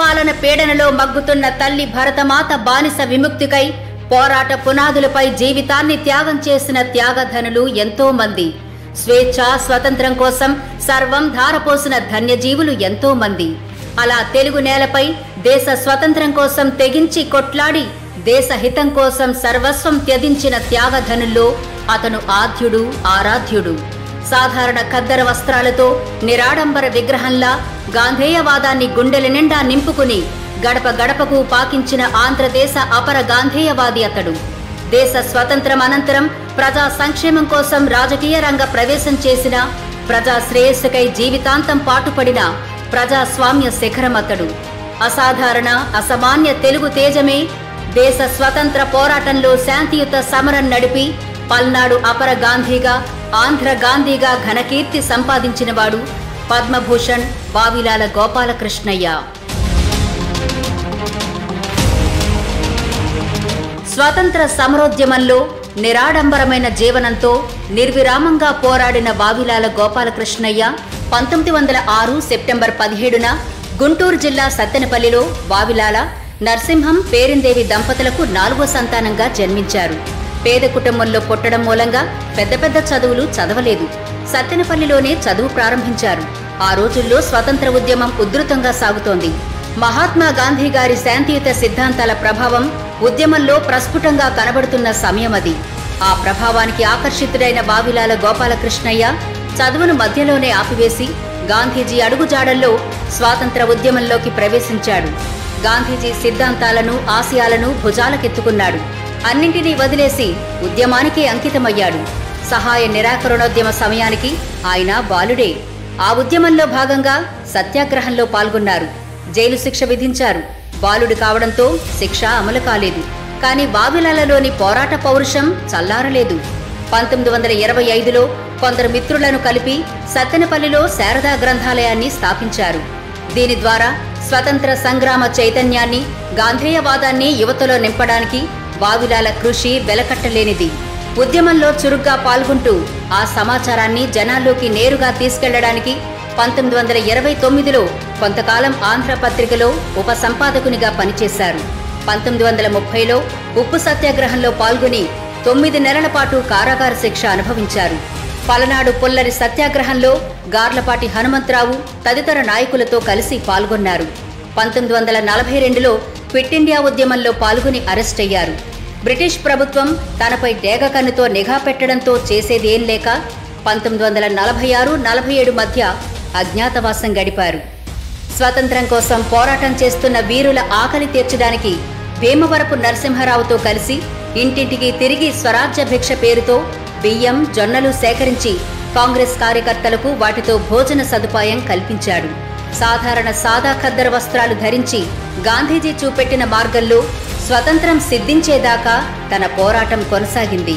పాలన పీడనలో మగ్గుతున్న తల్లి భరతమాత బానిస విముక్తికై పోరాట పునాదులపై జీవితాన్ని త్యాగం చేసిన త్యాగధనులు ఎంతో మంది. స్వేచ్ఛ స్వతంత్రం కోసం సర్వం ధారపోసిన ధన్యజీవులు ఎంతో మంది. అలా తెలుగు నేలపై దేశ స్వతంత్రం కోసం తెగించి కొట్లాడి దేశ హితం కోసం సర్వస్వం త్యజించిన త్యాగధనుల్లో అతను ఆద్యుడు ఆరాధ్యుడు. సాధారణ ఖద్దర వస్త్రాలతో నిరాడంబర విగ్రహంలా గాంధేయవాదాన్ని గుండెల నిండా నింపుకుని గడప గడపకు పాకించిన ఆంధ్రదేశ అపర గాంధేయవాది అతడు. దేశ స్వతంత్రం అనంతరం ప్రజా సంక్షేమం కోసం రాజకీయ రంగ ప్రవేశం చేసిన ప్రజా శ్రేయస్సుకై జీవితాంతం పాటుపడిన ప్రజాస్వామ్య శిఖరం అతడు. అసాధారణ అసమాన్య తెలుగు తేజమే దేశ స్వతంత్ర పోరాటంలో శాంతియుత సమరం నడిపి పల్నాడు అపర గాంధీగా ఆంధ్ర గాంధీగా ఘనకీర్తి సంపాదించినవాడు పద్మభూషణ్ వావిలాల గోపాలకృష్ణయ్య. స్వాతంత్ర సమరోద్యమంలో నిరాడంబరమైన జీవనంతో నిర్విరామంగా పోరాడిన వావిలాల గోపాలకృష్ణయ్య పంతొమ్మిది వందల ఆరు సెప్టెంబర్ పదిహేడున గుంటూరు జిల్లా సత్తెనపల్లిలో వావిలాల నరసింహం పేరిందేవి దంపతులకు నాలుగో సంతానంగా జన్మించారు. పేద కుటుంబంలో పుట్టడం మూలంగా పెద్ద పెద్ద చదువులు చదవలేదు. సత్తెనపల్లిలోనే చదువు ప్రారంభించారు. ఆ రోజుల్లో స్వతంత్ర ఉద్యమం ఉధృతంగా సాగుతోంది. మహాత్మా గాంధీ గారి శాంతియుత సిద్ధాంతాల ప్రభావం ఉద్యమంలో ప్రస్ఫుటంగా కనబడుతున్న సమయం అది. ఆ ప్రభావానికి ఆకర్షితుడైన బావిలాల గోపాలకృష్ణయ్య చదువును మధ్యలోనే ఆపివేసి గాంధీజీ అడుగుజాడల్లో స్వాతంత్ర ఉద్యమంలోకి ప్రవేశించాడు. గాంధీజీ సిద్ధాంతాలను ఆశయాలను భుజాలకెత్తుకున్నాడు. అన్నింటినీ వదిలేసి ఉద్యమానికి అంకితమయ్యాడు. సహాయ నిరాకరణోద్యమ సమయానికి ఆయన బాలుడే. ఆ ఉద్యమంలో భాగంగా సత్యాగ్రహంలో పాల్గొన్నారు. జైలు శిక్ష విధించారు. బాలుడు కావడంతో శిక్ష అమలు కాలేదు. కానీ బావిలాలలోని పోరాట పౌరుషం చల్లారలేదు. పంతొమ్మిది వందల ఇరవై ఐదులో కొందరు మిత్రులను కలిపి సత్తెనపల్లిలో శారదా గ్రంథాలయాన్ని స్థాపించారు. దీని ద్వారా స్వతంత్ర సంగ్రామ చైతన్యాన్ని గాంధేయవాదాన్ని యువతలో నింపడానికి బావిలాల కృషి వెలకట్టలేనిది. ఉద్యమంలో చురుగ్గా పాల్గొంటూ ఆ సమాచారాన్ని జనాల్లోకి నేరుగా తీసుకెళ్ళడానికి పంతొమ్మిది వందల ఇరవై తొమ్మిదిలో కొంతకాలం ఆంధ్ర పత్రికలో ఉప సంపాదకునిగా పనిచేశారు. పంతొమ్మిది వందల ముప్పైలో ఉప్పు సత్యాగ్రహంలో పాల్గొని తొమ్మిది నెలల పాటు కారాగార శిక్ష అనుభవించారు. పలనాడు పుల్లరి సత్యాగ్రహంలో గార్లపాటి హనుమంతరావు తదితర నాయకులతో కలిసి పాల్గొన్నారు. పంతొమ్మిది వందల నలభై రెండులో క్విట్ ఇండియా ఉద్యమంలో పాల్గొని అరెస్ట్ అయ్యారు. బ్రిటిష్ ప్రభుత్వం తనపై డేగ కన్నుతో నిఘా పెట్టడంతో చేసేదేం లేక పంతొమ్మిది వందల నలభై ఆరు నలభై ఏడు మధ్య అజ్ఞాతవాసం గడిపారు. స్వాతంత్రం కోసం పోరాటం చేస్తున్న వీరుల ఆకలి తీర్చడానికి భీమవరపు నరసింహరావుతో కలిసి ఇంటింటికి తిరిగి స్వరాజ్య భిక్ష పేరుతో బియ్యం జొన్నలు సేకరించి కాంగ్రెస్ కార్యకర్తలకు వాటితో భోజన సదుపాయం కల్పించాడు. సాధారణ సాదా ఖద్దర వస్త్రాలు ధరించి గాంధీజీ చూపెట్టిన మార్గంలో స్వతంత్రం సిద్ధించేదాకా తన పోరాటం కొనసాగింది.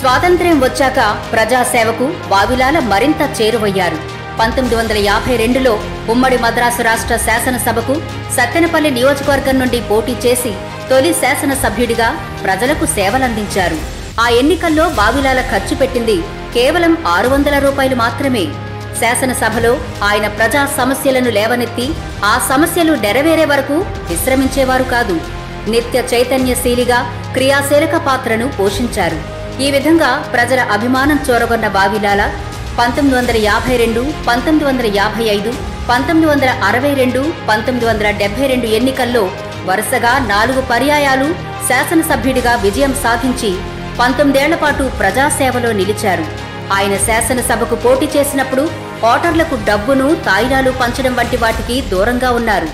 స్వాతంత్ర్యం వచ్చాక ప్రజాసేవకు బావిలాల మరింత చేరువయ్యారు. పంతొమ్మిది వందల యాభై రెండులో ఉమ్మడి మద్రాసు రాష్ట్ర శాసనసభకు సత్తెనపల్లి నియోజకవర్గం నుండి పోటీ చేసి తొలి శాసనసభ్యుడిగా ప్రజలకు సేవలందించారు. ఆ ఎన్నికల్లో బావిలాల ఖర్చు పెట్టింది కేవలం ఆరు వందల రూపాయలు మాత్రమే. శాసనసభలో ఆయన ప్రజా సమస్యలను లేవనెత్తి ఆ సమస్యలు నెరవేరే వరకు విశ్రమించేవారు కాదు. నిత్య చైతన్యశీలిగా క్రియాశీలక పాత్రను పోషించారు. ఈ విధంగా ప్రజల అభిమానం చోరగొన్న బావిలాల పంతొమ్మిది వందల యాభై రెండు పంతొమ్మిది వందల యాభై ఐదు పంతొమ్మిది వందల అరవై రెండు పంతొమ్మిది వందల డెబ్బై రెండు ఎన్నికల్లో వరుసగా నాలుగు పర్యాయాలు శాసనసభ్యుడిగా విజయం సాధించి పంతొమ్మిదేళ్ళ పాటు ప్రజాసేవలో నిలిచారు. ఆయన శాసనసభకు పోటీ చేసినప్పుడు ఓటర్లకు డబ్బును తాయిలాలు పంచడం వంటి వాటికి దూరంగా ఉన్నారు.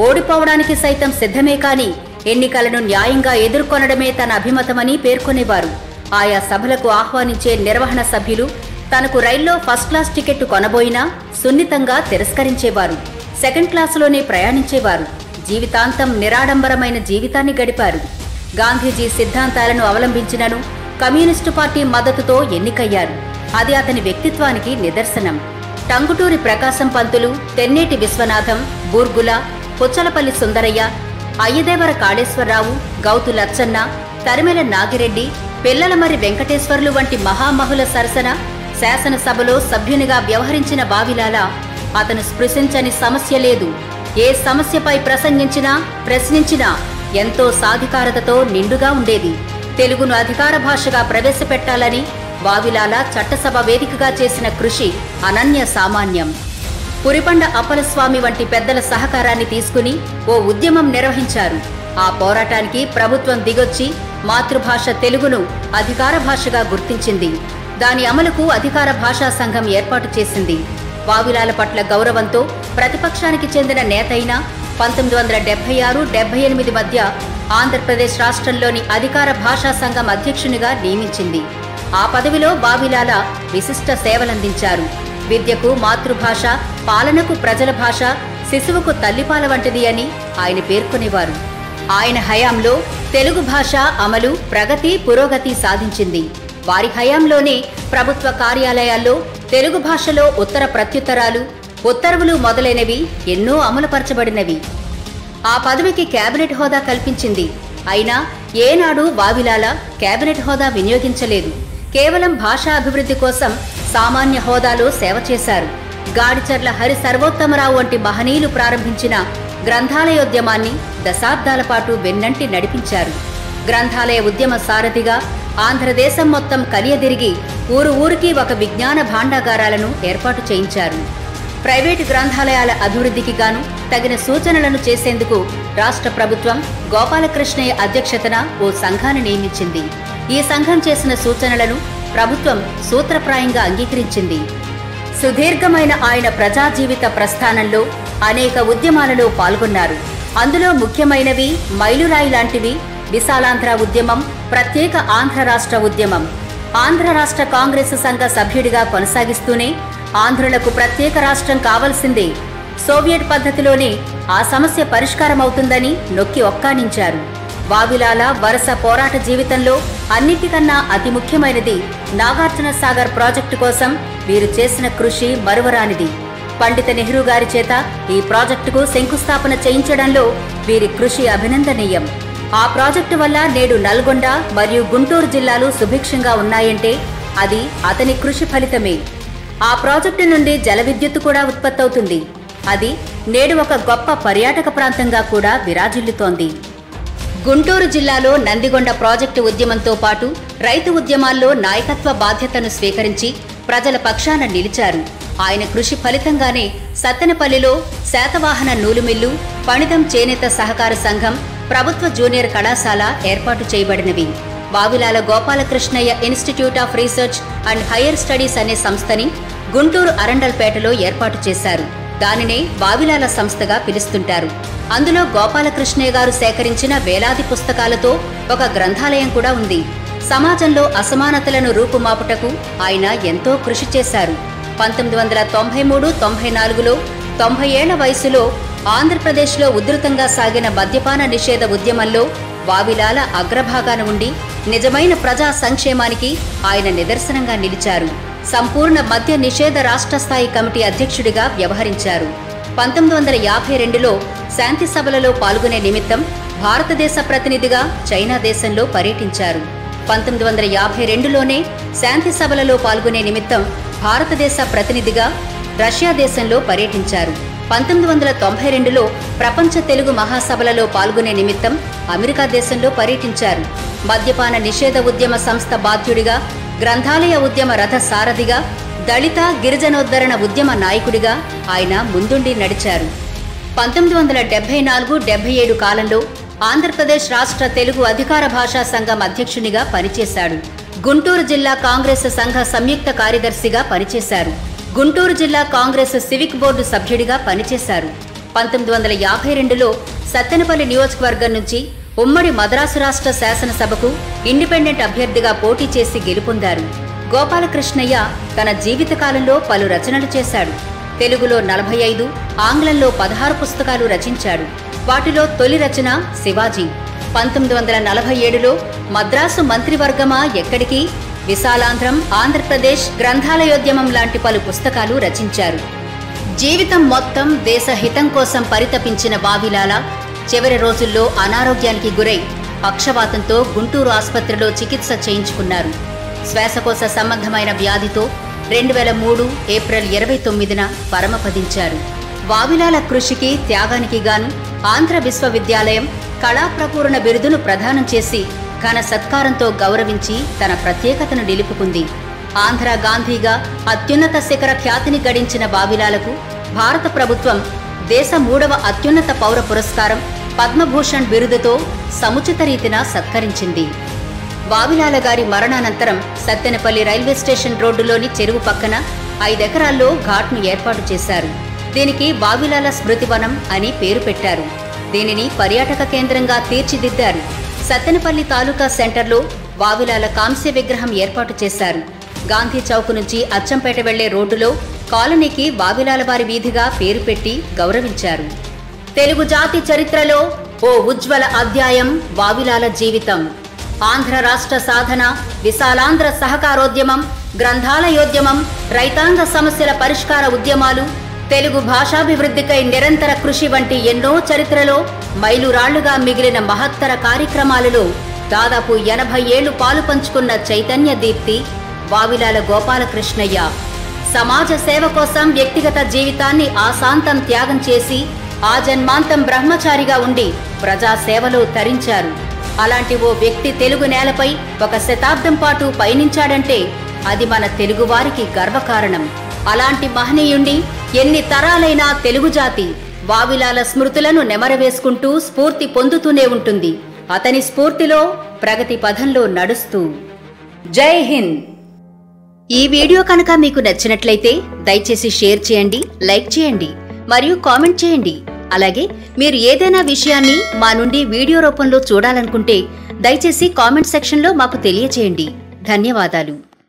ఓడిపోవడానికి సైతం సిద్ధమే కాని ఎన్నికలను న్యాయంగా ఎదుర్కొనడమే తన అభిమతమని పేర్కొనేవారు. ఆయా సభలకు ఆహ్వానించే నిర్వహణ సభ్యులు తనకు రైల్లో ఫస్ట్ క్లాస్ టికెట్ కొనబోయినా సున్నితంగా తిరస్కరించేవారు. సెకండ్ క్లాసులోనే ప్రయాణించేవారు. జీవితాంతం నిరాడంబరమైన జీవితాన్ని గడిపారు. గాంధీజీ సిద్ధాంతాలను అవలంబించినను కమ్యూనిస్టు పార్టీ మద్దతుతో ఎన్నికయ్యారు. అది అతని వ్యక్తిత్వానికి నిదర్శనం. టంగుటూరి ప్రకాశం పంతులు తెన్నేటి విశ్వనాథం బూర్గుల పుచ్చలపల్లి సుందరయ్య అయ్యదేవర కాళేశ్వరరావు గౌతు లచ్చన్న తరిమెల నాగిరెడ్డి పిల్లలమరి వెంకటేశ్వర్లు వంటి మహామహుల సరసన శాసనసభలో సభ్యునిగా వ్యవహరించిన బావిలాల అతను స్పృశించని సమస్య లేదు. ఏ సమస్యపై ప్రసంగించినా ప్రశ్నించినా ఎంతో సాధికారతతో నిండుగా ఉండేది. తెలుగును అధికార భాషగా ప్రవేశపెట్టాలని వావిలాల చట్టసభ వేదికగా చేసిన కృషి అనన్య సామాన్యం. పురిపండ అప్పలస్వామి వంటి పెద్దల సహకారాన్ని తీసుకుని ఓ ఉద్యమం నిర్వహించారు. ఆ పోరాటానికి ప్రభుత్వం దిగొచ్చి మాతృభాష తెలుగును అధికార భాషగా గుర్తించింది. దాని అమలుకు అధికార భాషా సంఘం ఏర్పాటు చేసింది. వావిలాల పట్ల గౌరవంతో ప్రతిపక్షానికి చెందిన నేతైన పంతొమ్మిది వందల డెబ్బై ఆరు డెబ్బై ఎనిమిది మధ్య ఆంధ్రప్రదేశ్ రాష్ట్రంలోని అధికార భాషా సంఘం అధ్యక్షునిగా నియమించింది. ఆ పదవిలో బావిలాల విశిష్ట సేవలందించారు. విద్యకు మాతృభాష పాలనకు ప్రజల భాష శిశువుకు తల్లిపాల వంటిది అని ఆయన పేర్కొనేవారు. ఆయన హయాంలో తెలుగు భాష అమలు ప్రగతి పురోగతి సాధించింది. వారి హయాంలోనే ప్రభుత్వ కార్యాలయాల్లో తెలుగు భాషలో ఉత్తర ప్రత్యుత్తరాలు ఉత్తర్వులు మొదలైనవి ఎన్నో అమలుపరచబడినవి. ఆ పదవికి కేబినెట్ హోదా కల్పించింది. అయినా ఏనాడు వావిలాల కేబినెట్ హోదా వినియోగించలేదు. కేవలం భాషా అభివృద్ధి కోసం సామాన్య హోదాలో సేవ చేశారు. గాడిచర్ల హరి సర్వోత్తమరావు వంటి మహనీయులు ప్రారంభించిన గ్రంథాలయోద్యమాన్ని దశాబ్దాల పాటు వెన్నంటి నడిపించారు. గ్రంథాలయ ఉద్యమ సారథిగా ఆంధ్రదేశం మొత్తం కలియదిరిగి ఊరు ఊరికి ఒక విజ్ఞాన భాండాగారాలను ఏర్పాటు చేయించారు. ప్రైవేటు గ్రంథాలయాల అభివృద్ధికి గాను తగిన సూచనలను చేసేందుకు రాష్ట్ర ప్రభుత్వం గోపాలకృష్ణయ్య అధ్యక్షతన ఓ సంఘాన్ని నియమించింది. ఈ సంఘం చేసిన సూచనలను ప్రభుత్వం సూత్రప్రాయంగా అంగీకరించింది. సుదీర్ఘమైన ఆయన ప్రజా జీవిత ప్రస్థానంలో అనేక ఉద్యమాలలో పాల్గొన్నారు. అందులో ముఖ్యమైనవి మైలురాయి లాంటివి విశాలాంధ్ర ఉద్యమం ప్రత్యేక ఆంధ్ర రాష్ట్ర ఉద్యమం. ఆంధ్ర రాష్ట్ర కాంగ్రెస్ సంఘ సభ్యుడిగా కొనసాగిస్తూనే ఆంధ్రులకు ప్రత్యేక రాష్ట్రం కావలసిందే. సోవియట్ పద్ధతిలోనే ఆ సమస్య పరిష్కారమవుతుందని నొక్కి ఒక్కానించారు. వావిలాల వరుస పోరాట జీవితంలో అన్నిటికన్నా అతి ముఖ్యమైనది నాగార్జున సాగర్ ప్రాజెక్టు కోసం వీరు చేసిన కృషి మరువరానిది. పండిత నెహ్రూ గారి చేత ఈ ప్రాజెక్టుకు శంకుస్థాపన చేయించడంలో వీరి కృషి అభినందనీయం. ఆ ప్రాజెక్టు వల్ల నేడు నల్గొండ మరియు గుంటూరు జిల్లాలు సుభిక్షంగా ఉన్నాయంటే అది అతని కృషి ఫలితమే. ఆ ప్రాజెక్టు నుండి జల విద్యుత్తు కూడా ఉత్పత్తవుతుంది. అది నేడు ఒక గొప్ప పర్యాటక ప్రాంతంగా కూడా విరాజిల్లుతోంది. గుంటూరు జిల్లాలో నందిగొండ ప్రాజెక్టు ఉద్యమంతో పాటు రైతు ఉద్యమాల్లో నాయకత్వ బాధ్యతను స్వీకరించి ప్రజల పక్షాన నిలిచారు. ఆయన కృషి ఫలితంగానే సత్తెనపల్లిలో శాతవాహన నూలుమిల్లు పణితం చేనేత సహకార సంఘం ప్రభుత్వ జూనియర్ కళాశాల ఏర్పాటు చేయబడినవి. Vavilala Gopalakrishnayya institute of research and higher studies అనే సంస్థని గుంటూరు అరండల్పేటలో ఏర్పాటు చేశారు. దానినే వావిలాల సంస్థగా పిలుస్తుంటారు. అందులో గోపాలకృష్ణయ్య గారు సేకరించిన వేలాది పుస్తకాలతో ఒక గ్రంథాలయం కూడా ఉంది. సమాజంలో అసమానతలను రూపుమాపుటకు ఆయన ఎంతో కృషి చేశారు. పంతొమ్మిది వందల తొంభై మూడు తొంభై నాలుగులో తొంభై ఏళ్ళ వయసులో ఆంధ్రప్రదేశ్లో ఉధృతంగా సాగిన మద్యపాన నిషేధ ఉద్యమంలో వావిలాల అగ్రభాగాన ఉండి నిజమైన ప్రజా సంక్షేమానికి ఆయన నిదర్శనంగా నిలిచారు. సంపూర్ణ మద్య నిషేధ రాష్ట్ర స్థాయి కమిటీ అధ్యక్షుడిగా వ్యవహరించారు. పంతొమ్మిది వందల యాభై రెండులో శాంతి సభలలో పాల్గొనే నిమిత్తం భారతదేశ ప్రతినిధిగా చైనా దేశంలో పర్యటించారు. పంతొమ్మిది వందల యాభై రెండులోనే శాంతి సభలలో పాల్గొనే నిమిత్తం భారతదేశ ప్రతినిధిగా రష్యా దేశంలో పర్యటించారు. పంతొమ్మిది వందల తొంభై రెండులో ప్రపంచ తెలుగు మహాసభలలో పాల్గొనే నిమిత్తం అమెరికా దేశంలో పర్యటించారు. మద్యపాన నిషేధ ఉద్యమ సంస్థ బాధ్యుడిగా గ్రంథాలయ ఉద్యమ రథ సారథిగా దళిత గిరిజనోద్ధరణ ఉద్యమ నాయకుడిగా ఆయన ముందుండి నడిచారు. పంతొమ్మిది వందల డెబ్బై నాలుగు డెబ్బై ఏడు కాలంలో ఆంధ్రప్రదేశ్ రాష్ట్ర తెలుగు అధికార భాషా సంఘం అధ్యక్షునిగా పనిచేశాడు. గుంటూరు జిల్లా కాంగ్రెస్ సంఘ సంయుక్త కార్యదర్శిగా పనిచేశారు. గుంటూరు జిల్లా కాంగ్రెస్ సివిక్ బోర్డు సభ్యుడిగా పనిచేశారు. పంతొమ్మిది వందల యాభై రెండులో సత్తెనపల్లి నియోజకవర్గం నుంచి ఉమ్మడి మద్రాసు రాష్ట్ర శాసనసభకు ఇండిపెండెంట్ అభ్యర్థిగా పోటీ చేసి గెలుపొందారు. గోపాలకృష్ణయ్య తన జీవితకాలంలో పలు రచనలు చేశాడు. తెలుగులో నలభై ఐదు ఆంగ్లంలో పదహారు పుస్తకాలు రచించాడు. వాటిలో తొలి రచన శివాజీ. పంతొమ్మిది వందల నలభై ఏడులో మద్రాసు మంత్రివర్గమా ఎక్కడికి? విశాలాంధ్రం ఆంధ్రప్రదేశ్ గ్రంథాలయోద్యమం లాంటి పలు పుస్తకాలు రచించారు. జీవితం మొత్తం దేశ హితం కోసం పరితపించిన వావిలాల చివరి రోజుల్లో అనారోగ్యానికి గురై పక్షవాతంతో గుంటూరు ఆసుపత్రిలో చికిత్స చేయించుకున్నారు. శ్వాసకోశ సంబంధమైన వ్యాధితో రెండు వేల మూడు ఏప్రిల్ ఇరవై తొమ్మిదిన పరమపదించారు. వావిలాల కృషికి త్యాగానికి గాను ఆంధ్ర విశ్వవిద్యాలయం కళాప్రపూరణ బిరుదును ప్రదానం చేసి ఘన సత్కారంతో గౌరవించి తన ప్రత్యేకతను నిలుపుకుంది. ఆంధ్ర గాంధీగా అత్యున్నత శిఖర ఖ్యాతిని గడించిన బావిలాలకు భారత ప్రభుత్వం దేశ మూడవ అత్యున్నత పౌర పురస్కారం పద్మభూషణ్ బిరుదుతో సముచిత రీతిన సత్కరించింది. వావిలాల గారి మరణానంతరం సత్తెనపల్లి రైల్వే స్టేషన్ రోడ్డులోని చెరువు పక్కన ఐదెకరాల్లో ఘాట్ను ఏర్పాటు చేశారు. దీనికి వావిలాల స్మృతివనం అని పేరు పెట్టారు. దీనిని పర్యాటక కేంద్రంగా తీర్చిదిద్దారు. సత్తెనపల్లి తాలూకా సెంటర్లో వావిలాల కాంస్య విగ్రహం ఏర్పాటు చేశారు. గాంధీ చౌక్ నుంచి అచ్చంపేట వెళ్ళే రోడ్డులో కాలనీకి వావిలాల వారి వీధిగా పేరు పెట్టి గౌరవించారు. తెలుగు జాతి చరిత్రలో ఓ ఉజ్వల అధ్యాయం వావిలాల జీవితం. ఆంధ్ర రాష్ట్ర సాధన విశాలాంధ్ర సహకారోద్యమం గ్రంథాలయోద్యమం రైతాంగ సమస్యల పరిష్కార ఉద్యమాలు తెలుగు భాషాభివృద్ధికై నిరంతర కృషి వంటి ఎన్నో చరిత్రలో మైలురాళ్ళుగా మిగిలిన మహత్తర కార్యక్రమాలలో దాదాపు ఎనభై ఏళ్ళు పాలు పంచుకున్న చైతన్య దీప్తి వావిలాల గోపాలకృష్ణయ్య. సమాజ సేవ కోసం వ్యక్తిగత జీవితాన్ని ఆశాంతం త్యాగం చేసి ఆ జన్మాంతం బ్రహ్మచారిగా ఉండి ప్రజాసేవలో తరించారు. అలాంటి ఓ వ్యక్తి తెలుగు నేలపై ఒక శతాబ్దం పాటు పయనించాడంటే అది మన తెలుగువారికి గర్వకారణం. అలాంటి మహనీయుణ్ణి ఎన్ని తరాలైనా తెలుగు జాతి వావిలాల స్మృతులను నెమరవేసుకుంటూ స్ఫూర్తి పొందుతూనే ఉంటుంది. అతని స్ఫూర్తిలో ప్రగతి పథంలో నడుస్తూ. జై హింద్! ఈ వీడియో కనుక మీకు నచ్చినట్లయితే దయచేసి షేర్ చేయండి లైక్ చేయండి మరియు కామెంట్ చేయండి. అలాగే మీరు ఏదైనా విషయాన్ని మా నుండి వీడియో రూపంలో చూడాలనుకుంటే దయచేసి కామెంట్ సెక్షన్లో మాకు తెలియచేయండి. ధన్యవాదాలు.